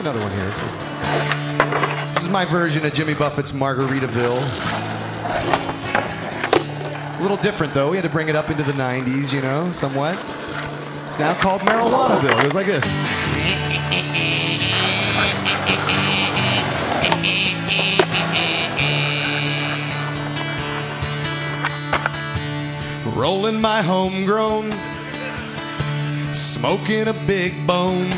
another one here. This is my version of Jimmy Buffett's Margaritaville. A little different though. We had to bring it up into the 90s, you know, somewhat. It's now called Marijuana Bill. It goes like this. Rolling my homegrown, smoking a big bone.